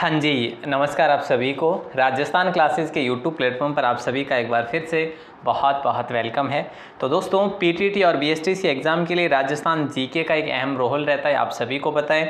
हाँ जी, नमस्कार आप सभी को। राजस्थान क्लासेस के यूट्यूब प्लेटफॉर्म पर आप सभी का एक बार फिर से बहुत बहुत वेलकम है। तो दोस्तों पीटीटी और बीएसटीसी एग्ज़ाम के लिए राजस्थान जीके का एक अहम रोल रहता है, आप सभी को है।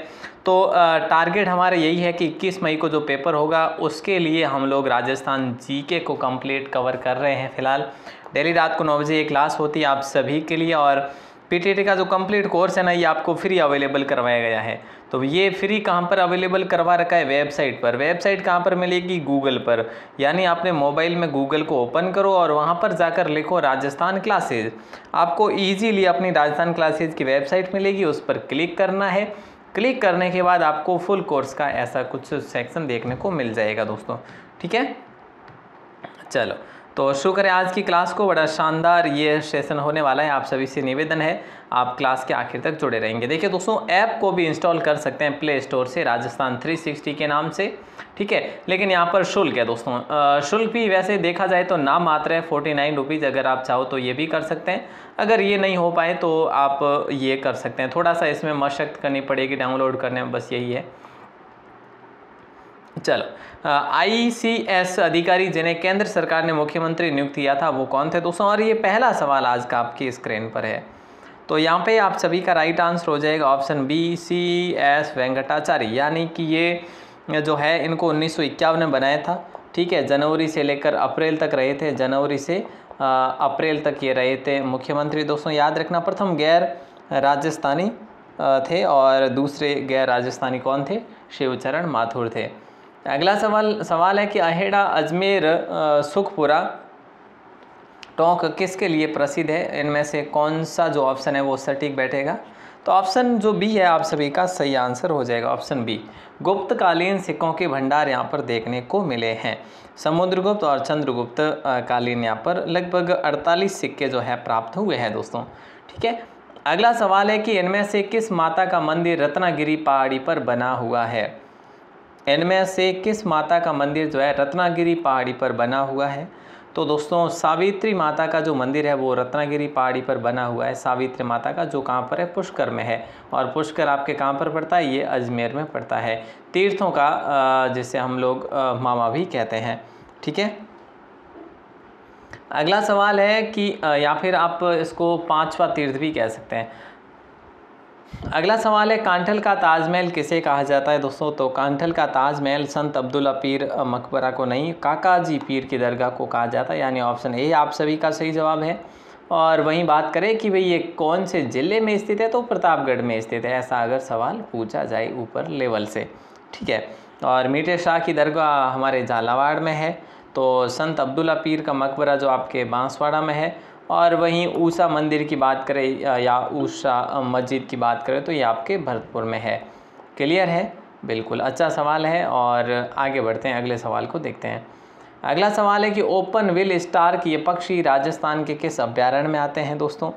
तो टारगेट हमारा यही है कि इक्कीस मई को जो पेपर होगा, उसके लिए हम लोग राजस्थान जीके को कंप्लीट कवर कर रहे हैं फ़िलहाल। डेली रात को नौ बजे ये क्लास होती है आप सभी के लिए और पीटीटी का जो कंप्लीट कोर्स है ना, ये आपको फ्री अवेलेबल करवाया गया है। तो ये फ्री कहाँ पर अवेलेबल करवा रखा है? वेबसाइट पर। वेबसाइट कहाँ पर मिलेगी? गूगल पर। यानी आपने मोबाइल में गूगल को ओपन करो और वहाँ पर जाकर लिखो राजस्थान क्लासेज आपको ईजीली अपनी राजस्थान क्लासेज की वेबसाइट मिलेगी, उस पर क्लिक करना है। क्लिक करने के बाद आपको फुल कोर्स का ऐसा कुछ सेक्शन देखने को मिल जाएगा दोस्तों। ठीक है? चलो। तो शुरू करें आज की क्लास को बड़ा शानदार ये सेशन होने वाला है। आप सभी से निवेदन है, आप क्लास के आखिर तक जुड़े रहेंगे। देखिए दोस्तों, ऐप को भी इंस्टॉल कर सकते हैं प्ले स्टोर से, राजस्थान 360 के नाम से, ठीक है? लेकिन यहाँ पर शुल्क है दोस्तों। शुल्क भी वैसे देखा जाए तो नाम मात्र है फोर्टी नाइन रुपीज़ अगर आप चाहो तो ये भी कर सकते हैं। अगर ये नहीं हो पाए तो आप ये कर सकते हैं। थोड़ा सा इसमें मशक्क़त करनी पड़ेगी डाउनलोड करने में बस यही है। चलो आईसीएस अधिकारी जिन्हें केंद्र सरकार ने मुख्यमंत्री नियुक्त किया था, वो कौन थे? दोस्तों, और ये पहला सवाल आज का आपकी स्क्रीन पर है। तो यहाँ पे आप सभी का राइट आंसर हो जाएगा option B C S Venkatacharya. यानी कि ये जो है, इनको उन्नीस में बनाया था। ठीक है, जनवरी से लेकर अप्रैल तक रहे थे। जनवरी से अप्रैल तक ये रहे थे मुख्यमंत्री। दोस्तों, याद रखना, प्रथम गैर राजस्थानी थे और दूसरे गैर राजस्थानी कौन थे? शिवचरण माथुर थे। अगला सवाल सवाल है कि अहेड़ा अजमेर सुखपुरा, टोंक किसके लिए प्रसिद्ध है? इनमें से कौन सा जो ऑप्शन है वो सटीक बैठेगा? तो ऑप्शन जो बी है, आप सभी का सही आंसर हो जाएगा ऑप्शन बी गुप्तकालीन सिक्कों के भंडार यहाँ पर देखने को मिले हैं। समुद्रगुप्त और चंद्रगुप्त कालीन यहाँ पर लगभग 48 सिक्के जो है प्राप्त हुए हैं दोस्तों। ठीक है? अगला सवाल है कि इनमें से किस माता का मंदिर रत्नागिरी पहाड़ी पर बना हुआ है? इनमें से किस माता का मंदिर जो है रत्नागिरी पहाड़ी पर बना हुआ है? तो दोस्तों, सावित्री माता का जो मंदिर है, वो रत्नागिरी पहाड़ी पर बना हुआ है। सावित्री माता का जो कहाँ पर है? पुष्कर में है। और पुष्कर आपके कहाँ पर पड़ता है? ये अजमेर में पड़ता है। तीर्थों का जिसे हम लोग मामा भी कहते हैं। ठीक है? अगला सवाल है कि या फिर आप इसको पांचवा तीर्थ भी कह सकते हैं। अगला सवाल है, कांठल का ताजमहल किसे कहा जाता है? दोस्तों तो कांठल का ताजमहल संत अब्दुल्ला पीर मकबरा को नहीं, काका जी पीर की दरगाह को कहा जाता है, यानी ऑप्शन ए, आप सभी का सही जवाब है। और वहीं बात करें कि भाई ये कौन से ज़िले में स्थित है तो प्रतापगढ़ में स्थित है, ऐसा अगर सवाल पूछा जाए ऊपर लेवल से, ठीक है? और मीठे शाह की दरगाह हमारे झालावाड़ में है तो संत अब्दुल्ला पीर का मकबरा जो आपके बांसवाड़ा में है और वहीं ऊषा मंदिर की बात करें, या ऊषा मस्जिद की बात करें तो ये आपके भरतपुर में है। क्लियर है? बिल्कुल अच्छा सवाल है और आगे बढ़ते हैं, अगले सवाल को देखते हैं। अगला सवाल है कि ओपन विल स्टार्क ये पक्षी राजस्थान के किस अभ्यारण्य में आते हैं दोस्तों?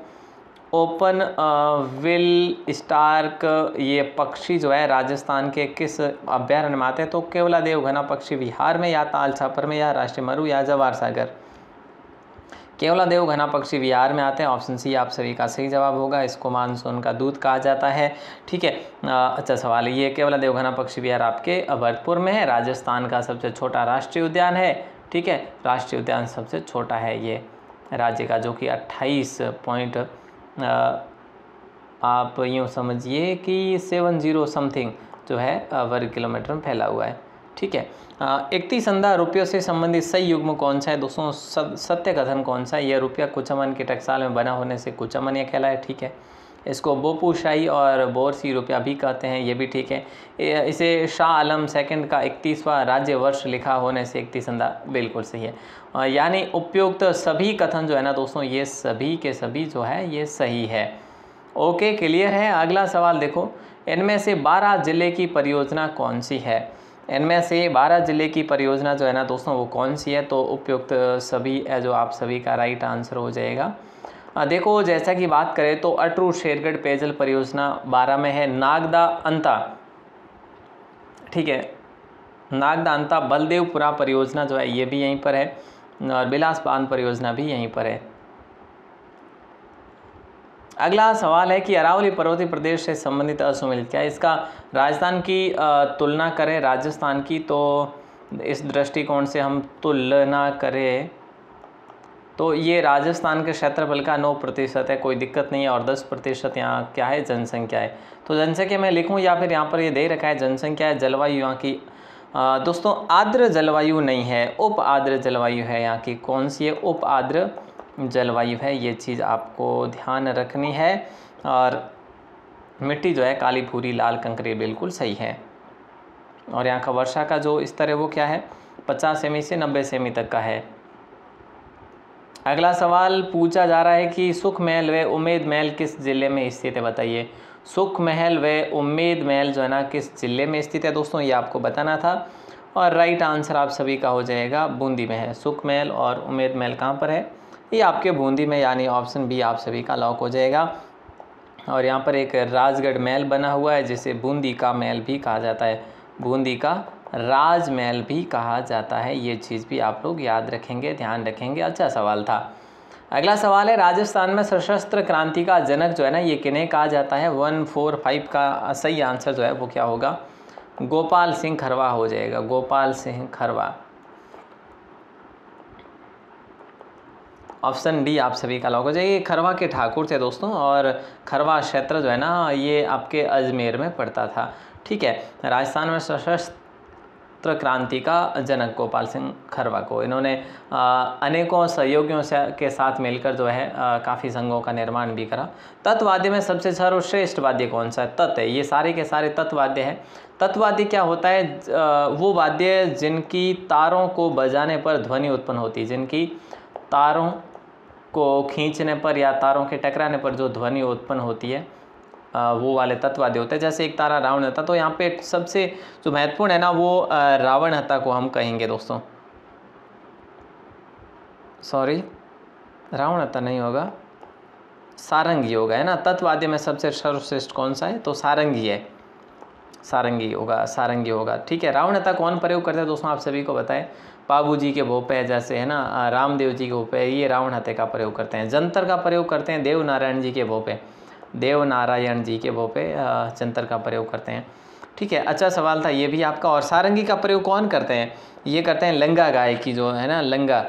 ओपन विल स्टार्क ये पक्षी जो है राजस्थान के किस अभ्यारण्य में आते हैं? तो केवला देव घना पक्षी विहार में, या ताल छापर में, या राष्ट्रीय मरु, या जवार सागर केवला देव घना पक्षी विहार में आते हैं। ऑप्शन सी आप सभी का सही जवाब होगा। इसको मानसून का दूध कहा जाता है। ठीक है। अच्छा सवाल ये केवला देव घना पक्षी विहार आपके भरतपुर में है? राजस्थान का सबसे छोटा राष्ट्रीय उद्यान है। ठीक है। राष्ट्रीय उद्यान सबसे छोटा है ये। राज्य का जो कि अट्ठाईस पॉइंट आप यूँ समझिए कि सेवन ज़ीरो समथिंग जो है, वर्ग किलोमीटर में फैला हुआ है। ठीक है। इकती संधा रुपयों से संबंधित सही युग्म कौन सा है? दोस्तों सत्य कथन कौन सा है? यह रुपया कुचमन के टकसाल में बना होने से कुचमन यह कहला है ठीक है। इसको बोपूशाही और बोरसी रुपया भी कहते हैं ये भी ठीक है। इसे शाह आलम सेकंड का इकतीसवां राज्य वर्ष लिखा होने से इकतीस अंदा बिल्कुल सही है। यानी उपयुक्त सभी कथन जो है ना दोस्तों, ये सभी के सभी जो है, ये सही है। ओके, क्लियर है? अगला सवाल देखो। इनमें से बारह ज़िले की परियोजना कौन सी है? इनमें से बारह ज़िले की परियोजना जो है ना दोस्तों, वो कौन सी है? तो उपयुक्त सभी है जो आप सभी का राइट आंसर हो जाएगा। देखो, जैसा कि बात करें तो अटरू शेरगढ़ पेयजल परियोजना बारह में है, नागदा अंता। ठीक है, नागदा अंता बलदेवपुरा परियोजना जो है, ये भी यहीं पर है, और बिलास बाँध परियोजना भी यहीं पर है। अगला सवाल है कि अरावली पर्वतीय प्रदेश से संबंधित असुमेलित क्या इसका राजस्थान की तुलना करें? राजस्थान की तो इस दृष्टिकोण से हम तुलना करें तो ये राजस्थान के क्षेत्रफल का नौ प्रतिशत है, कोई दिक्कत नहीं है और दस प्रतिशत यहाँ क्या है? जनसंख्या है। तो जनसंख्या मैं लिखूँ या फिर यहाँ पर ये दे रखा है, जनसंख्या है, जलवायु यहाँ की दोस्तों आर्द्र जलवायु नहीं है, उप आर्द्र जलवायु है यहाँ की। कौन सी है? उप आर्द्र जलवायु है, ये चीज़ आपको ध्यान रखनी है। और मिट्टी जो है, काली, भूरी, लाल, कंकरी बिल्कुल सही है। और यहाँ का वर्षा का जो स्तर है, वो क्या है? पचास सेमी से नब्बे सेमी तक का है। अगला सवाल पूछा जा रहा है कि सुख महल व उम्मीद महल किस ज़िले में स्थित है, बताइए। सुख महल व उम्मीद महल जो है ना, किस ज़िले में स्थित है दोस्तों? ये आपको बताना था। और राइट आंसर आप सभी का हो जाएगा बूंदी में है। सुख महल और उम्मीद महल कहाँ पर है? ये आपके बूंदी में, यानी ऑप्शन बी आप सभी का लॉक हो जाएगा। और यहाँ पर एक राजगढ़ महल बना हुआ है, जिसे बूंदी का महल भी कहा जाता है। बूंदी का राजमहल भी कहा जाता है। ये चीज़ भी आप लोग याद रखेंगे, ध्यान रखेंगे। अच्छा सवाल था। अगला सवाल है, राजस्थान में सशस्त्र क्रांति का जनक जो है ना, ये किन्हें कहा जाता है? वन, फोर, फाइव का सही आंसर जो है वो क्या होगा? गोपाल सिंह खरवा हो जाएगा। गोपाल सिंह खरवा। ऑप्शन डी आप सभी का लॉक हो जाएगी। खरवा के ठाकुर थे दोस्तों, और खरवा क्षेत्र जो है ना, ये आपके अजमेर में पड़ता था। ठीक है, राजस्थान में सशस्त्र क्रांति का जनक गोपाल सिंह खरवा को। इन्होंने अनेकों सहयोगियों से, के साथ मिलकर जो है काफ़ी संघों का निर्माण भी करा। तत्वाद्य में सबसे सर्वश्रेष्ठ वाद्य कौन सा है? तत् ये सारे के सारे तत्वाद्य है। तत्वाद्य क्या होता है? वो वाद्य जिनकी तारों को बजाने पर ध्वनि उत्पन्न होती है, जिनकी तारों को खींचने पर या तारों के टकराने पर जो ध्वनि उत्पन्न होती है वो वाले तत्वादि होते हैं। जैसे एक तारा रावण हता तो यहाँ पे सबसे जो महत्वपूर्ण है ना, वो रावण हता को हम कहेंगे दोस्तों। सॉरी रावण हता नहीं होगा? सारंगी होगा, है ना? तत्वाद्य में सबसे सर्वश्रेष्ठ कौन सा है? तो सारंगी है। सारंगी होगा सारंगी होगा। ठीक है, रावण हता कौन प्रयोग करते हैं, दोस्तों आप सभी को बताएँ। बाबू जी के भोपे जैसे, है ना? रामदेव जी के भोपे, ये रावण हते का प्रयोग करते हैं। जंतर का प्रयोग करते हैं देव नारायण जी के भोपे। देव नारायण जी के भोपे जंतर का प्रयोग करते हैं। ठीक है अच्छा सवाल था ये भी आपका, और सारंगी का प्रयोग कौन करते हैं? ये करते हैं लंगा गाय की जो है ना, लंगा,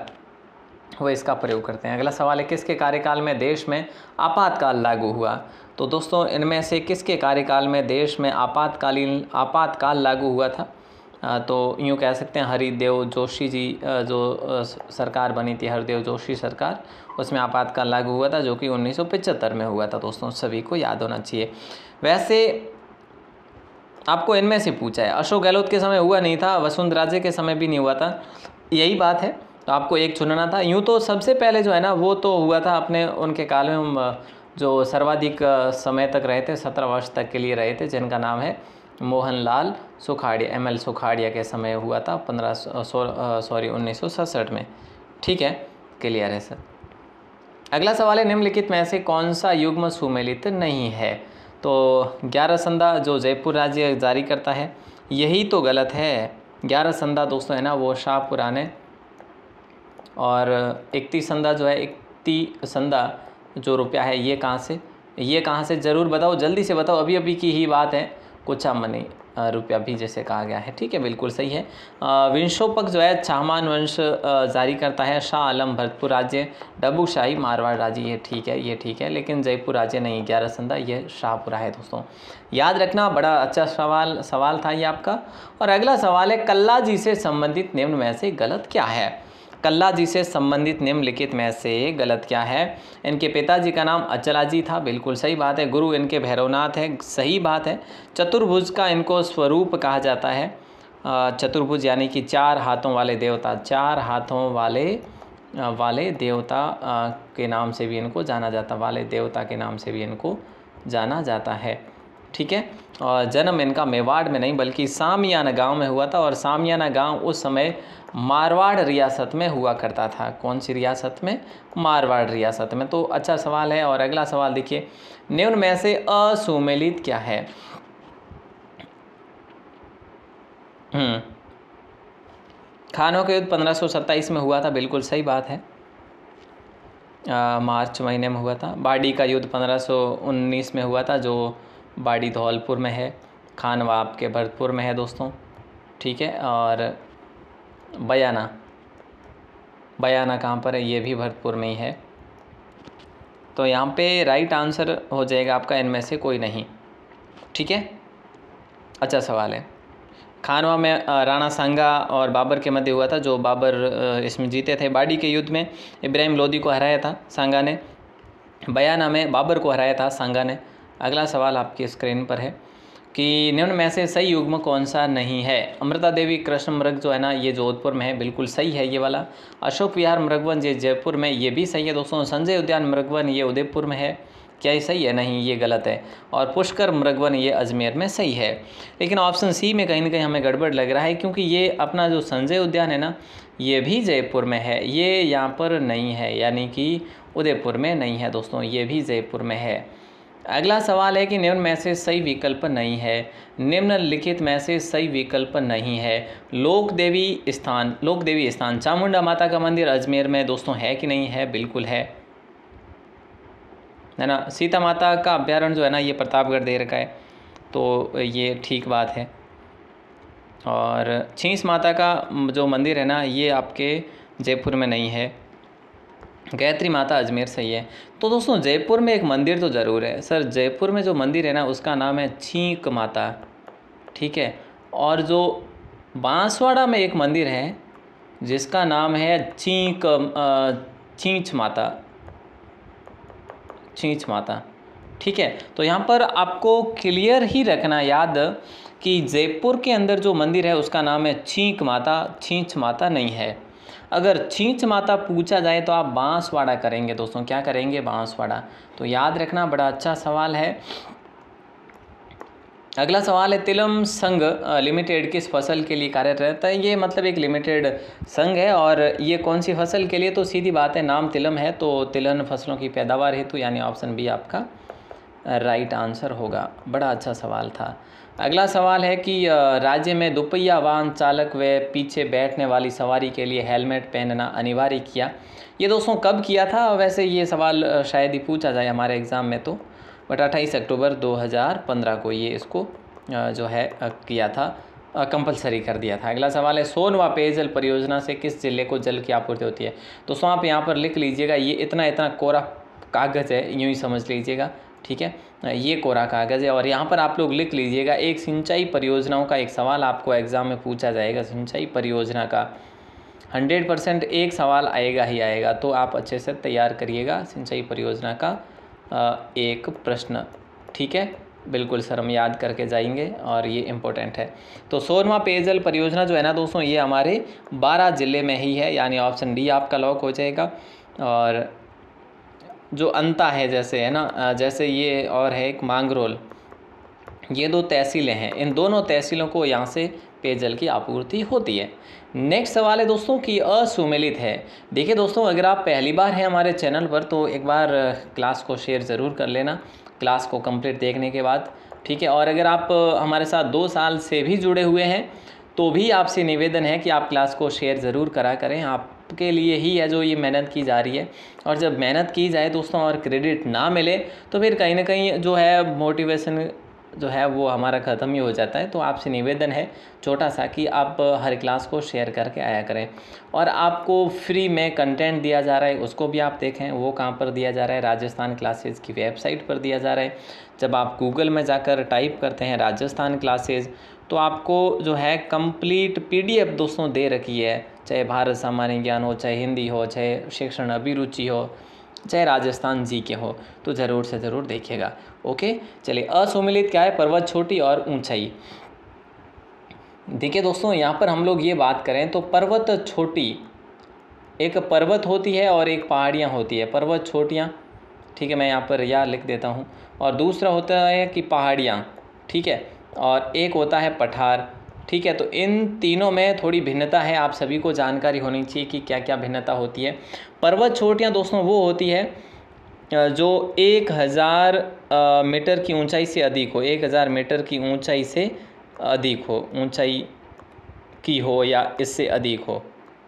वो इसका प्रयोग करते हैं। अगला सवाल है, किसके कार्यकाल में देश में आपातकाल लागू हुआ? तो दोस्तों, इनमें से किसके कार्यकाल में देश में आपातकालीन, आपातकाल लागू हुआ था? तो यूँ कह सकते हैं हरिदेव जोशी जी जो सरकार बनी थी, हरिदेव जोशी सरकार, उसमें आपातकाल लागू हुआ था, जो कि उन्नीस में हुआ था। दोस्तों सभी को याद होना चाहिए। वैसे, आपको इनमें से पूछा है, अशोक गहलोत के समय हुआ नहीं था वसुंधराजे के समय भी नहीं हुआ था। यही बात है तो आपको एक चुनना था। यूँ तो सबसे पहले जो है ना, वो तो हुआ था अपने, उनके काल में जो सर्वाधिक समय तक रहे थे, सत्रह वर्ष तक के लिए रहे थे, जिनका नाम है मोहनलाल सुखाड़िया, एम एल सुखाड़िया के समय हुआ था, पंद्रह सॉरी, उन्नीस सौ सड़सठ में। ठीक है, क्लियर है सर। अगला सवाल है, निम्नलिखित में से कौन सा युग्म सुमेलित नहीं है? तो ग्यारह संधा जो जयपुर राज्य जारी करता है, यही तो गलत है। ग्यारह संधा दोस्तों, है ना, वो शाह पुराने। और इकतीस संधा जो है इकती संधा जो रुपया है, ये कहाँ से? ये कहाँ से? ज़रूर बताओ, जल्दी से बताओ अभी अभी की ही बात है। कुछ मनी रुपया भी जैसे कहा गया है। ठीक है, बिल्कुल सही है। विंशोपक जो है, चाहमान वंश जारी करता है। शाह आलम भरतपुर राज्य डबू शाही मारवाड़ राज्य, ये ठीक है, ये ठीक है। लेकिन जयपुर राज्य नहीं, ग्यारह संदा, ये शाहपुरा है दोस्तों। याद रखना, बड़ा अच्छा सवाल सवाल था ये आपका। और अगला सवाल है, कल्ला जी से संबंधित निम्न में से गलत क्या है? कल्ला जी से संबंधित निम्नलिखित में से गलत क्या है? इनके पिताजी का नाम अचला जी था। बिल्कुल सही बात है। गुरु इनके भैरवनाथ है। सही बात है। चतुर्भुज का इनको स्वरूप कहा जाता है। चतुर्भुज यानी कि चार हाथों वाले देवता। चार हाथों वाले वाले देवता के नाम से भी इनको जाना जाता। वाले देवता के नाम से भी इनको जाना जाता है। ठीक है? और जन्म इनका मेवाड़ में नहीं बल्कि सामियाना गाँव में हुआ था और सामियाना गाँव उस समय मारवाड़ रियासत में हुआ करता था। कौन सी रियासत में? मारवाड़ रियासत में। तो अच्छा सवाल है और अगला सवाल देखिए निम्न में से असुमेलित क्या है? हम्म। खानों के युद्ध पंद्रह में हुआ था बिल्कुल सही बात है। आ, मार्च महीने में हुआ था। बाड़ी का युद्ध 1519 में हुआ था जो बाड़ी धौलपुर में है, खानवा आपके भरतपुर में है दोस्तों, ठीक है? और बयाना बयाना कहाँ पर है? ये भी भरतपुर में ही है। तो यहाँ पे राइट आंसर हो जाएगा आपका, इनमें से कोई नहीं, ठीक है? अच्छा सवाल है। खानवा में राणा सांगा और बाबर के मध्य हुआ था, जो बाबर इसमें जीते थे बाड़ी के युद्ध में। इब्राहिम लोदी को हराया था सांगा ने, बयाना में बाबर को हराया था सांगा ने। अगला सवाल आपकी स्क्रीन पर है कि निम्न में से सही युग्म कौन सा नहीं है? अमृता देवी, कृष्ण मृग जो है ना, ये जोधपुर में है, बिल्कुल सही है ये वाला। अशोक विहार मृगवन, ये जयपुर में, ये भी सही है दोस्तों। संजय उद्यान मृगवन, ये उदयपुर में है। क्या ये सही है? नहीं, ये गलत है। और पुष्कर मृगवन, ये अजमेर में सही है। लेकिन ऑप्शन सी में कहीं ना कहीं हमें गड़बड़ लग रहा है, क्योंकि ये अपना जो संजय उद्यान है ना, ये भी जयपुर में है। ये यहाँ पर नहीं है, यानी कि उदयपुर में नहीं है दोस्तों, ये भी जयपुर में है। अगला सवाल है कि निम्न में से सही विकल्प नहीं है। निम्नलिखित में से सही विकल्प नहीं है। लोक देवी स्थान, लोक देवी स्थान, चामुंडा माता का मंदिर अजमेर में दोस्तों है कि नहीं है? बिल्कुल है। है ना? सीता माता का अभ्यारण्य जो है ना, ये प्रतापगढ़ दे रखा है। तो ये ठीक बात है। और छींस माता का जो मंदिर है ना, ये आपके जयपुर में नहीं है। गायत्री माता अजमेर सही है तो दोस्तों, जयपुर में एक मंदिर तो ज़रूर है। सर, जयपुर में जो मंदिर है ना, उसका नाम है छींक माता। ठीक है? और जो बांसवाड़ा में एक मंदिर है, जिसका नाम है छींक छींच माता। छींच माता। ठीक है? तो यहाँ पर आपको क्लियर ही रखना याद कि जयपुर के अंदर जो मंदिर है, उसका नाम है छींक माता। छींच माता नहीं है। अगर छींच माता पूछा जाए तो आप बांसवाड़ा करेंगे, दोस्तों। क्या करेंगे? बांसवाड़ा। तो याद रखना, बड़ा अच्छा सवाल है। अगला सवाल है, तिलम संघ लिमिटेड किस फ़सल के लिए कार्यरत है? ये मतलब एक लिमिटेड संघ है और ये कौन सी फ़सल के लिए? तो सीधी बात है, नाम तिलम है तो तिलन फ़सलों की पैदावार हेतु, यानी ऑप्शन बी आपका, राइट आंसर होगा। बड़ा अच्छा सवाल था। अगला सवाल है कि राज्य में दुपहिया वाहन चालक व पीछे बैठने वाली सवारी के लिए हेलमेट पहनना अनिवार्य किया? ये दोस्तों कब किया था? वैसे ये सवाल शायद ही पूछा जाए हमारे एग्ज़ाम में तो। बट अट्ठाईस अक्टूबर 2015 को ये इसको जो है किया था कंपलसरी कर दिया था। अगला सवाल है सोनवा पेयजल परियोजना से किस ज़िले को जल की आपूर्ति होती है? तो सो आप यहाँ पर लिख लीजिएगा, ये इतना इतना कोरा कागज़ है, यूँ ही समझ लीजिएगा। ठीक है? ये कोरा कागज़ है और यहाँ पर आप लोग लिख लीजिएगा, एक सिंचाई परियोजनाओं का एक सवाल आपको एग्ज़ाम में पूछा जाएगा, सिंचाई परियोजना का। हंड्रेड परसेंट एक सवाल आएगा ही आएगा तो आप अच्छे से तैयार करिएगा सिंचाई परियोजना का एक प्रश्न। ठीक है? बिल्कुल सर, हम याद करके जाएँगे और ये इम्पोर्टेंट है। तो सोनमा पेयजल परियोजना जो है ना दोस्तों, ये हमारे बारह ज़िले में ही है, यानी ऑप्शन डी आपका लॉक हो जाएगा और जो अंता है जैसे, है ना? जैसे ये और है एक मांगरोल। ये दो तहसीलें हैं। इन दोनों तहसीलों को यहाँ से पेयजल की आपूर्ति होती है। नेक्स्ट सवाल है दोस्तों कि असुमेलित है। देखिए दोस्तों, अगर आप पहली बार हैं हमारे चैनल पर तो एक बार क्लास को शेयर ज़रूर कर लेना। क्लास को कंप्लीट देखने के बाद, ठीक है? और अगर आप हमारे साथ दो साल से भी जुड़े हुए हैं तो भी आपसे निवेदन है कि आप क्लास को शेयर ज़रूर करा करें। आपके लिए ही है जो ये मेहनत की जा रही है। और जब मेहनत की जाए दोस्तों और क्रेडिट ना मिले तो फिर कहीं ना कहीं जो है मोटिवेशन जो है वो हमारा ख़त्म ही हो जाता है। तो आपसे निवेदन है छोटा सा कि आप हर क्लास को शेयर करके आया करें। और आपको फ्री में कंटेंट दिया जा रहा है, उसको भी आप देखें। वो कहाँ पर दिया जा रहा है? राजस्थान क्लासेज की वेबसाइट पर दिया जा रहा है। जब आप गूगल में जाकर टाइप करते हैं राजस्थान क्लासेज तो आपको जो है कंप्लीट पीडीएफ दोस्तों दे रखी है। चाहे भारत सामान्य ज्ञान हो, चाहे हिंदी हो, चाहे शिक्षण अभिरुचि हो, चाहे राजस्थान जी के हो तो ज़रूर से ज़रूर देखिएगा। ओके? चलिए, असुमिलित क्या है? पर्वत छोटी और ऊंचाई। देखिए दोस्तों, यहाँ पर हम लोग ये बात करें तो पर्वत छोटी, एक पर्वत होती है और एक पहाड़ियाँ होती है। पर्वत छोटियाँ, ठीक है, मैं यहाँ पर या लिख देता हूँ। और दूसरा होता है कि पहाड़ियाँ, ठीक है, और एक होता है पठार, ठीक है तो इन तीनों में थोड़ी भिन्नता है। आप सभी को जानकारी होनी चाहिए कि क्या क्या भिन्नता होती है। पर्वत छोटियाँ दोस्तों, वो होती है जो एक हज़ार मीटर की ऊंचाई से अधिक हो, एक हज़ार मीटर की ऊंचाई से अधिक हो, ऊंचाई की हो या इससे अधिक हो,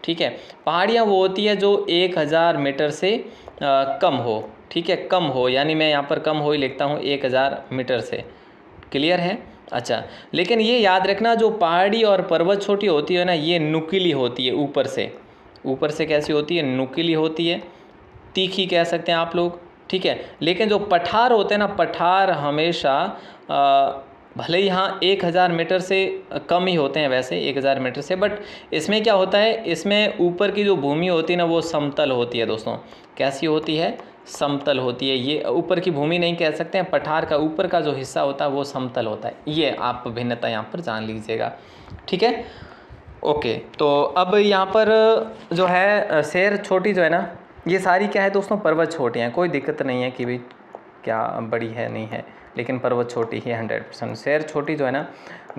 ठीक है? पहाड़ियाँ वो होती है जो एक हज़ार मीटर से कम हो, ठीक है? कम हो, यानी मैं यहाँ पर कम हो ही लिखता हूँ, एक हज़ार मीटर से। क्लियर है? अच्छा लेकिन ये याद रखना जो पहाड़ी और पर्वत छोटी होती है ना, ये नुकीली होती है, ऊपर से। ऊपर से कैसी होती है? नुकीली होती है। तीखी कह सकते हैं आप लोग। ठीक है? लेकिन जो पठार होते हैं ना, पठार हमेशा भले ही हाँ एक हज़ार मीटर से कम ही होते हैं वैसे, एक हज़ार मीटर से, बट इसमें क्या होता है? इसमें ऊपर की जो भूमि होती है ना, वो समतल होती है दोस्तों। कैसी होती है? समतल होती है। ये ऊपर की भूमि नहीं कह सकते हैं, पठार का ऊपर का जो हिस्सा होता है, वो समतल होता है। ये आप भिन्नता यहाँ पर जान लीजिएगा। ठीक है? ओके तो अब यहाँ पर जो है, शेर छोटी जो है ना ये सारी क्या है दोस्तों? पर्वत छोटी हैं। कोई दिक्कत नहीं है कि भाई क्या बड़ी है नहीं है। लेकिन पर्वत छोटी ही हंड्रेड परसेंट शेर छोटी जो है ना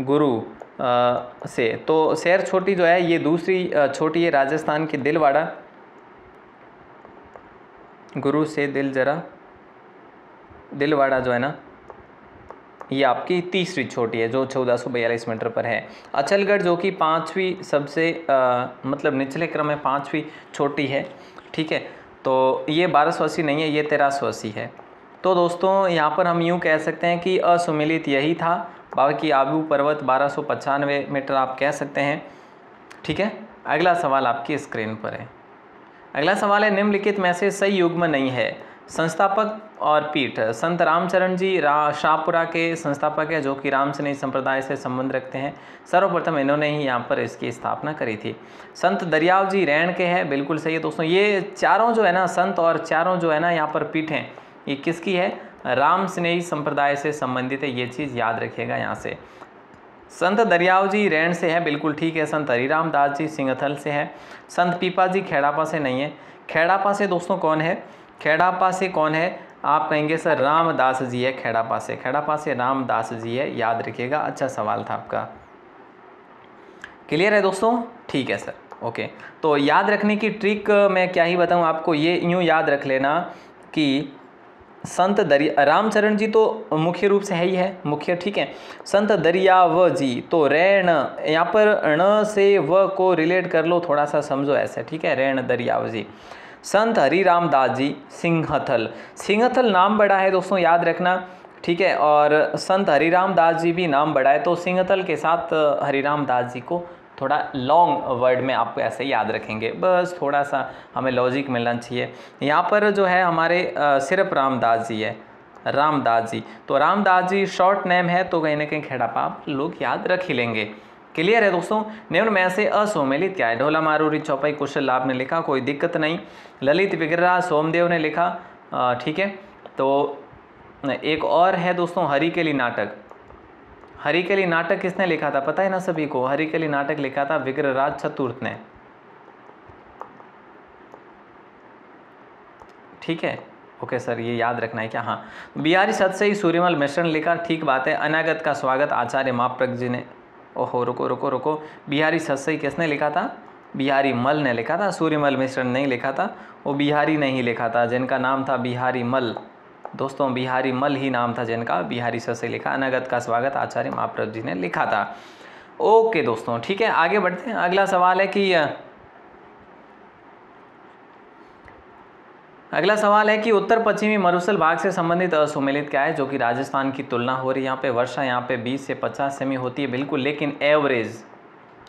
गुरु आ, से। तो शेर छोटी जो है ये दूसरी छोटी है राजस्थान की दिलवाड़ा। गुरु से दिल ज़रा दिलवाड़ा जो है ना ये आपकी तीसरी छोटी है जो चौदह सौ बयालीस मीटर पर है। अचलगढ़ जो कि पाँचवीं सबसे आ, मतलब निचले क्रम में पाँचवीं छोटी है। ठीक है? तो ये बारह सौ अस्सी नहीं है, ये तेरह सौ अस्सी है। तो दोस्तों, यहाँ पर हम यूँ कह सकते हैं कि असुमिलित यही था। बाकी आबू पर्वत बारह सौ पचानवे मीटर आप कह सकते हैं। ठीक है? अगला सवाल आपकी स्क्रीन पर है। अगला सवाल है, निम्नलिखित में से सही युग्म नहीं है। संस्थापक और पीठ। संत रामचरण जी रा, शाहपुरा के संस्थापक है, जो कि राम स्नेही संप्रदाय से संबंध रखते हैं। सर्वप्रथम इन्होंने ही यहाँ पर इसकी स्थापना करी थी। संत दरियाव जी रैण के हैं, बिल्कुल सही है दोस्तों। ये चारों जो है ना, संत और चारों जो है ना यहाँ पर पीठें ये किसकी है? राम स्नेही संप्रदाय से संबंधित है, ये चीज़ याद रखिएगा यहाँ से। संत दरियाव जी रैण से है, बिल्कुल ठीक है। संत हरिराम दास जी सिंगथल से है। संत पीपा जी खेड़ापा से नहीं है। खेड़ापा से दोस्तों कौन है? खेड़ापा से कौन है? आप कहेंगे, सर, रामदास जी है खेड़ापा से खेड़ापा से रामदास जी है, याद रखिएगा अच्छा सवाल था आपका। क्लियर है दोस्तों? ठीक है, सर। ओके। तो याद रखने की ट्रिक मैं क्या ही बताऊँ आपको, ये यूँ याद रख लेना कि संत दरिया रामचरण जी तो मुख्य रूप से है ही है, मुख्य, ठीक है? संत दरिया व जी तो रैण, यहाँ पर ण से व को रिलेट कर लो, थोड़ा सा समझो ऐसे, ठीक है? रैण दरिया व जी। संत हरिराम दास जी सिंहथल। सिंहथल नाम बड़ा है दोस्तों, याद रखना, ठीक है? और संत हरिराम दास जी भी नाम बड़ा है तो सिंहथल के साथ हरिराम दास जी को थोड़ा लॉन्ग वर्ड में आपको ऐसे याद रखेंगे। बस थोड़ा सा हमें लॉजिक मिलना चाहिए। यहाँ पर जो है हमारे सिर्फ़ रामदास जी है, रामदास जी। तो रामदास जी शॉर्ट नेम है तो कहीं ना कहीं खेड़ापा आप लोग याद रख ही लेंगे। क्लियर है दोस्तों? निम्न में से असोमेलित क्या है? ढोला मारूरी चौपाई, कुशल लाभ ने लिखा, कोई दिक्कत नहीं। ललित विग्रह सोमदेव ने लिखा। ठीक है? तो एक और है दोस्तों, हरी के लिए नाटक हरिकली नाटक किसने लिखा था? पता है ना सभी को? हरिकली नाटक लिखा था विग्रराज चतुर्थ ने। ठीक है? ओके सर, ये याद रखना है क्या? हाँ। बिहारी सत से ही सूर्यमल मिश्रण लिखा, ठीक बात है। अनागत का स्वागत, आचार्य माप्रक जी ने। ओहो, रुको रुको रुको। बिहारी ससई किसने लिखा था? बिहारी मल ने लिखा था, सूर्यमल ने नहीं लिखा था, वो बिहारी ने ही लिखा था, जिनका नाम था बिहारी मल। दोस्तों, बिहारी मल ही नाम था जिनका, बिहारी सर से लिखा, अनागत का स्वागत आचार्य महाप्रभ जी ने लिखा था। ओके, दोस्तों, ठीक है, आगे बढ़ते हैं। अगला सवाल है कि अगला सवाल है कि उत्तर पश्चिमी मरुस्थल भाग से संबंधित असुमेलित क्या है, जो कि राजस्थान की तुलना हो रही है। यहाँ पे वर्षा यहाँ पे 20 से 50 सेमी होती है, बिल्कुल, लेकिन एवरेज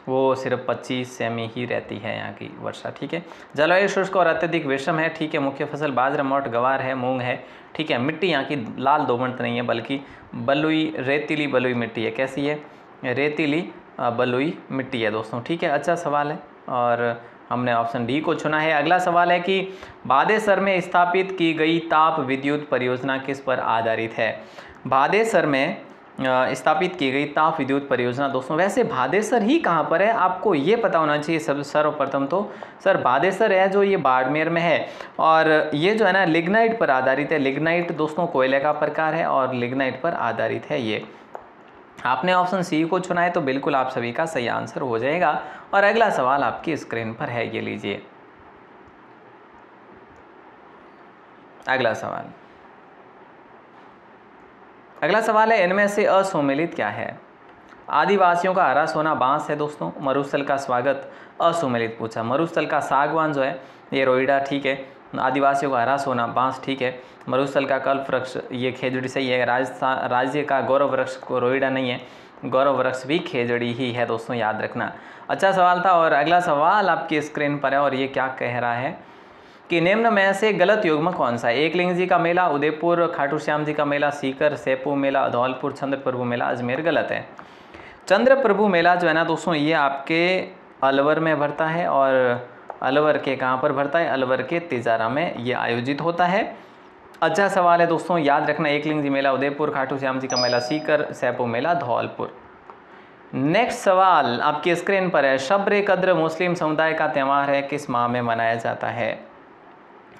वो सिर्फ़ 25 सेमी ही रहती है यहाँ की वर्षा, ठीक है? जलवायु शुष्क और अत्यधिक विषम है, ठीक है, मुख्य फ़सल बाजरा, मोट, गवार है, मूंग है, ठीक है, मिट्टी यहाँ की लाल दोमट नहीं है, बल्कि बलुई, रेतीली बलुई मिट्टी है। कैसी है? रेतीली बलुई मिट्टी है, दोस्तों, ठीक है? अच्छा सवाल है, और हमने ऑप्शन डी को चुना है। अगला सवाल है कि बादेसर में स्थापित की गई ताप विद्युत परियोजना किस पर आधारित है? बादेसर में स्थापित की गई ताप विद्युत परियोजना, दोस्तों, वैसे भादेसर ही कहाँ पर है? आपको ये पता होना चाहिए सब सर्वप्रथम तो। सर भादेसर है जो ये बाड़मेर में है और ये जो है ना, लिग्नाइट पर आधारित है। लिग्नाइट, दोस्तों, कोयले का प्रकार है और लिग्नाइट पर आधारित है ये। आपने ऑप्शन सी को चुना है तो बिल्कुल आप सभी का सही आंसर हो जाएगा। और अगला सवाल आपकी स्क्रीन पर है, ये लीजिए। अगला सवाल। अगला सवाल है, इनमें से असुमिलित क्या है? आदिवासियों का हरा सोना बाँस है दोस्तों। मरुस्थल का स्वागत असुमिलित पूछा। मरुस्थल का सागवान जो है, ये रोइडा, ठीक है। आदिवासियों का हरा होना बाँस, ठीक है। मरुस्थल का कल्प वृक्ष, ये खेजड़ी सही है। राजस्थान, राज्य का गौरव वृक्ष को रोहिड़ा नहीं है। गौरव वृक्ष भी खेजड़ी ही है दोस्तों, याद रखना। अच्छा सवाल था और अगला सवाल आपकी स्क्रीन पर है और ये क्या कह रहा है कि निम्न में से गलत युग्म कौन सा है? एकलिंग जी का मेला, उदयपुर खाटू श्याम जी का मेला, सीकर, सेपू मेला, धौलपुर चंद्र प्रभु मेला, अजमेर गलत है। चंद्र प्रभु मेला जो है ना दोस्तों, ये आपके अलवर में भरता है और अलवर के कहाँ पर भरता है? अलवर के तेजारा में ये आयोजित होता है। अच्छा सवाल है दोस्तों, याद रखना एकलिंग जी मेला, उदयपुर, खाटू श्याम जी का मेला, सीकर, सैपो मेला, धौलपुर। नेक्स्ट सवाल आपकी स्क्रीन पर है। शब्र कद्र मुस्लिम समुदाय का त्यौहार है, किस माह में मनाया जाता है?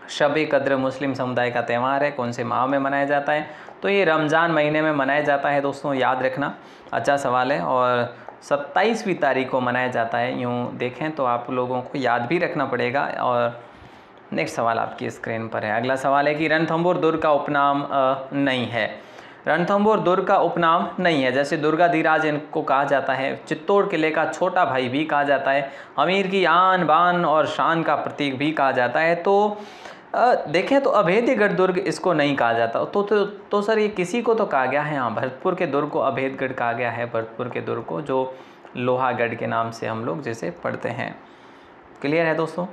शब कद्र मुस्लिम समुदाय का त्यौहार है, कौन से माह में मनाया जाता है? तो ये रमज़ान महीने में मनाया जाता है दोस्तों, याद रखना। अच्छा सवाल है और सत्ताईसवीं तारीख को मनाया जाता है। यूँ देखें तो आप लोगों को याद भी रखना पड़ेगा और नेक्स्ट सवाल आपकी स्क्रीन पर है। अगला सवाल है कि रणथम्बोर दुर्ग का उपनाम नहीं है। रणथम्बोर दुर्ग का उपनाम नहीं है। जैसे दुर्गाधीराज इनको कहा जाता है, चित्तौड़ किले का छोटा भाई भी कहा जाता है, अमीर की आन बान और शान का प्रतीक भी कहा जाता है। तो देखें तो अभेदगढ़ दुर्ग इसको नहीं कहा जाता। तो तो, तो सर ये किसी को तो कहा गया है हाँ भरतपुर के दुर्ग को अभेदगढ़ कहा गया है भरतपुर के दुर्ग को जो लोहागढ़ के नाम से हम लोग जैसे पढ़ते हैं। क्लियर है दोस्तों?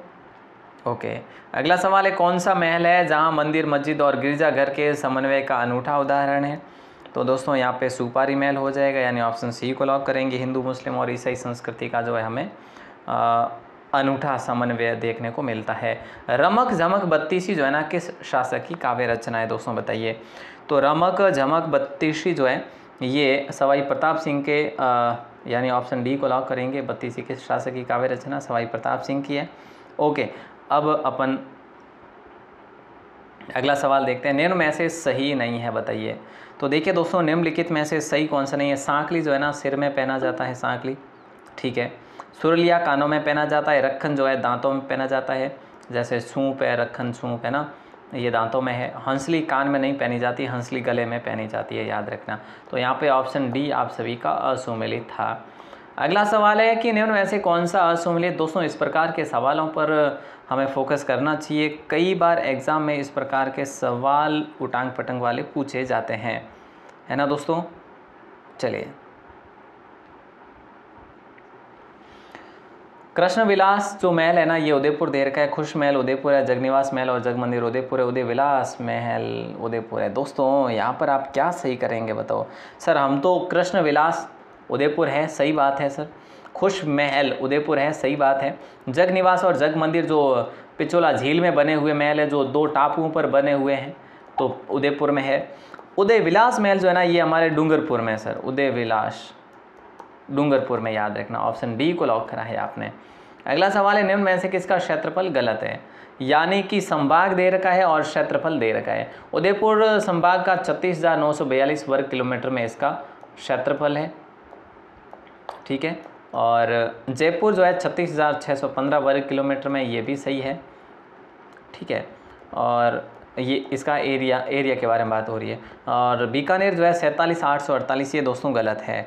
ओके। अगला सवाल है कौन सा महल है जहाँ मंदिर मस्जिद और गिरजाघर के समन्वय का अनूठा उदाहरण है? तो दोस्तों यहाँ पे सुपारी महल हो जाएगा यानी ऑप्शन सी को लॉक करेंगे हिंदू मुस्लिम और ईसाई संस्कृति का जो है हमें अनूठा समन्वय देखने को मिलता है। रमक झमक बत्तीसी जो है ना, किस शासक की काव्य रचना है दोस्तों बताइए। तो रमक झमक बत्तीसी जो है, ये सवाई प्रताप सिंह के यानी ऑप्शन डी को लॉक करेंगे। बत्तीसी किस शासक की काव्य रचना? सवाई प्रताप सिंह की है। ओके, अब अपन अगला सवाल देखते हैं। निम्न में से सही नहीं है बताइए। तो देखिए दोस्तों, निम्नलिखित में से सही कौन सा नहीं है? सांकली जो है ना, सिर में पहना जाता है सांकली। ठीक है। सुरलिया कानों में पहना जाता है रखन जो है दांतों में पहना जाता है, जैसे सूप है रखन सूप है ना, ये दांतों में है। हंसली कान में नहीं पहनी जाती, हंसली गले में पहनी जाती है, याद रखना। तो यहाँ पे ऑप्शन डी आप सभी का असुमिलित था। अगला सवाल है कि निम्न वैसे कौन सा असुमिलित, दोस्तों, इस प्रकार के सवालों पर हमें फोकस करना चाहिए? कई बार एग्ज़ाम में इस प्रकार के सवाल उटांग पटंग वाले पूछे जाते हैं। है ना, दोस्तों? चलिए। कृष्ण विलास जो महल है ना, ये उदयपुर देर का है। खुश महल उदयपुर है जगनिवास महल और जग मंदिर उदयपुर है। उदय विलास महल उदयपुर है। दोस्तों, यहाँ पर आप क्या सही करेंगे बताओ। सर, हम तो कृष्ण विलास उदयपुर है, सही बात है सर। खुश महल उदयपुर है, सही बात है। जग निवास और जग मंदिर जो पिचोला झील में बने हुए महल है, जो दो टापुओं पर बने हुए हैं तो उदयपुर में है। उदय विलास महल जो है ना, ये हमारे डूंगरपुर में है सर। उदय विलास डूंगरपुर में याद रखना। ऑप्शन डी को लॉक करा है आपने। अगला सवाल है, निम्न में से किसका क्षेत्रफल गलत है? यानी कि संभाग दे रखा है और क्षेत्रफल दे रखा है। उदयपुर संभाग का छत्तीस हज़ार नौ सौ बयालीस वर्ग किलोमीटर में इसका क्षेत्रफल है। ठीक है? और जयपुर जो है, छत्तीस हज़ार छः सौ पंद्रह वर्ग किलोमीटर में ये भी सही है। ठीक है? और ये इसका एरिया एरिया के बारे में बात हो रही है। और बीकानेर जो है, सैंतालीस आठ सौ अड़तालीस, ये दोस्तों गलत है।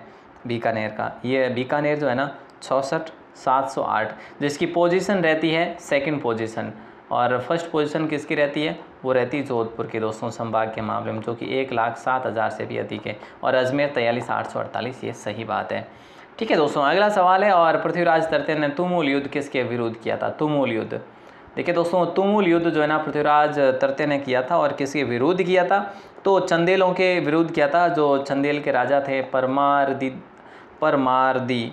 बीकानेर का। ये बीकानेर जो है ना चौंसठ सात सौ आठ, जिसकी पोजीशन रहती है सेकंड पोजीशन। और फ़र्स्ट पोजीशन किसकी रहती है? वो रहती है जोधपुर के दोस्तों संभाग के मामले में, जो कि एक लाख सात हज़ार से भी अधिक है। और अजमेर तैयलीस आठ सौ अड़तालीस, ये सही बात है। ठीक है दोस्तों, अगला सवाल है और पृथ्वीराज तरते ने तुमुल युद्ध किसके विरुद्ध किया था? तुमूल युद्ध। देखिए दोस्तों, तुमुल युद्ध जो है ना पृथ्वीराज तरते ने किया था और किसके विरुद्ध किया था? तो चंदेलों के विरुद्ध किया था, जो चंदेल के राजा थे परमारदी परमारदी,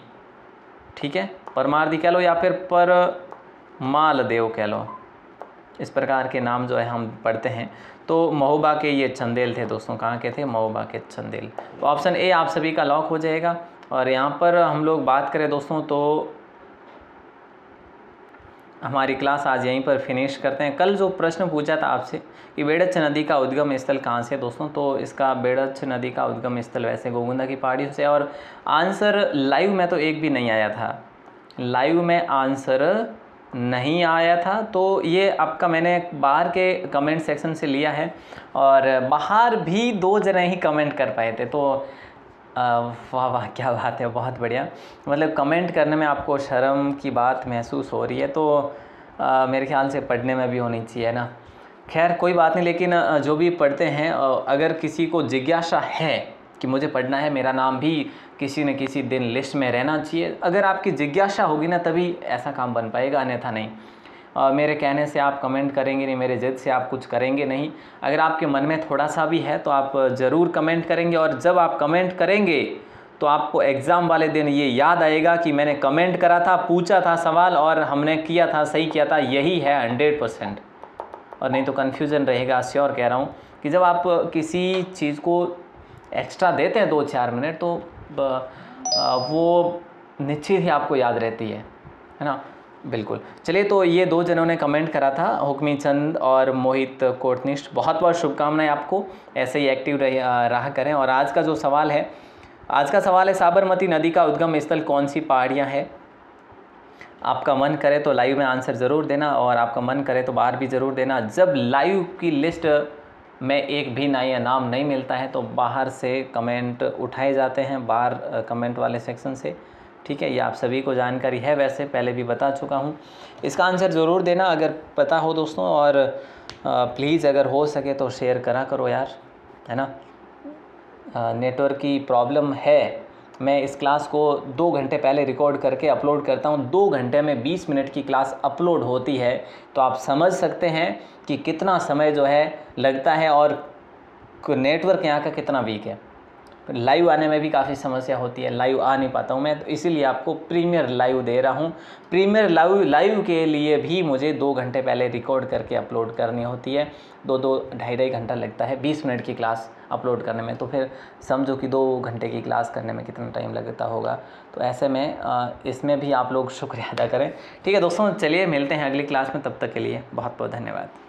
ठीक है? परमारदी कह लो या फिर पर मालदेव कह लो। इस प्रकार के नाम जो है हम पढ़ते हैं। तो महोबा के ये चंदेल थे दोस्तों, कहाँ के थे? महोबा के चंदेल। तो ऑप्शन ए आप सभी का लॉक हो जाएगा। और यहाँ पर हम लोग बात करें दोस्तों तो हमारी क्लास आज यहीं पर फिनिश करते हैं। कल जो प्रश्न पूछा था आपसे कि बेड़च नदी का उद्गम स्थल कहाँ से दोस्तों? तो इसका बेड़च नदी का उद्गम स्थल वैसे गोगुंदा की पहाड़ियों से और आंसर लाइव में तो एक भी नहीं आया था। लाइव में आंसर नहीं आया था। तो ये आपका मैंने बाहर के कमेंट सेक्शन से लिया है और बाहर भी दो जने ही कमेंट कर पाए थे। तो वाह वाह क्या बात है बहुत बढ़िया। मतलब कमेंट करने में आपको शर्म की बात महसूस हो रही है तो आ, मेरे ख्याल से पढ़ने में भी होनी चाहिए ना? खैर कोई बात नहीं लेकिन जो भी पढ़ते हैं अगर किसी को जिज्ञासा है कि मुझे पढ़ना है मेरा नाम भी किसी न किसी दिन लिस्ट में रहना चाहिए। अगर आपकी जिज्ञासा होगी ना तभी ऐसा काम बन पाएगा अन्यथा नहीं। मेरे कहने से आप कमेंट करेंगे नहीं, मेरे जिद से आप कुछ करेंगे नहीं। अगर आपके मन में थोड़ा सा भी है तो आप ज़रूर कमेंट करेंगे और जब आप कमेंट करेंगे तो आपको एग्ज़ाम वाले दिन ये याद आएगा कि मैंने कमेंट करा था, पूछा था सवाल और हमने किया था, सही किया था, यही है हंड्रेड परसेंट और नहीं तो कन्फ्यूज़न रहेगा श्योर कह रहा हूँ कि जब आप किसी चीज़ को एक्स्ट्रा देते हैं दो चार मिनट तो वो निश्चित ही आपको याद रहती है है ना? बिल्कुल। चलिए तो ये दो जनों ने कमेंट करा था, हुक्मी चंद और मोहित कोटनिष्ठ। बहुत बहुत शुभकामनाएँ आपको। ऐसे ही एक्टिव रह रहा करें। और आज का जो सवाल है, आज का सवाल है, साबरमती नदी का उद्गम स्थल कौन सी पहाड़ियाँ हैं? आपका मन करे तो लाइव में आंसर ज़रूर देना और आपका मन करे तो बाहर भी ज़रूर देना। जब लाइव की लिस्ट में एक भी ना या नाम नहीं मिलता है तो बाहर से कमेंट उठाए जाते हैं, बाहर कमेंट वाले सेक्शन से। ठीक है, ये आप सभी को जानकारी है, वैसे पहले भी बता चुका हूँ। इसका आंसर ज़रूर देना, अगर पता हो दोस्तों, और प्लीज़ अगर हो सके तो शेयर करा करो यार, है ना? नेटवर्क की प्रॉब्लम है। मैं इस क्लास को दो घंटे पहले रिकॉर्ड करके अपलोड करता हूँ, दो घंटे में बीस मिनट की क्लास अपलोड होती है। तो आप समझ सकते हैं कि कितना समय जो है लगता है, और नेटवर्क यहाँ का कितना वीक है। लाइव आने में भी काफ़ी समस्या होती है। लाइव आ नहीं पाता हूँ मैं तो इसीलिए आपको प्रीमियर लाइव दे रहा हूँ। प्रीमियर लाइव लाइव के लिए भी मुझे दो घंटे पहले रिकॉर्ड करके अपलोड करनी होती है। दो दो, ढाई ढाई घंटा लगता है, बीस मिनट की क्लास अपलोड करने में। तो फिर समझो कि दो घंटे की क्लास करने में कितना टाइम लगता होगा। तो ऐसे में इसमें भी आप लोग शुक्रिया अदा करें। ठीक है दोस्तों, चलिए मिलते हैं अगली क्लास में, तब तक के लिए बहुत बहुत धन्यवाद।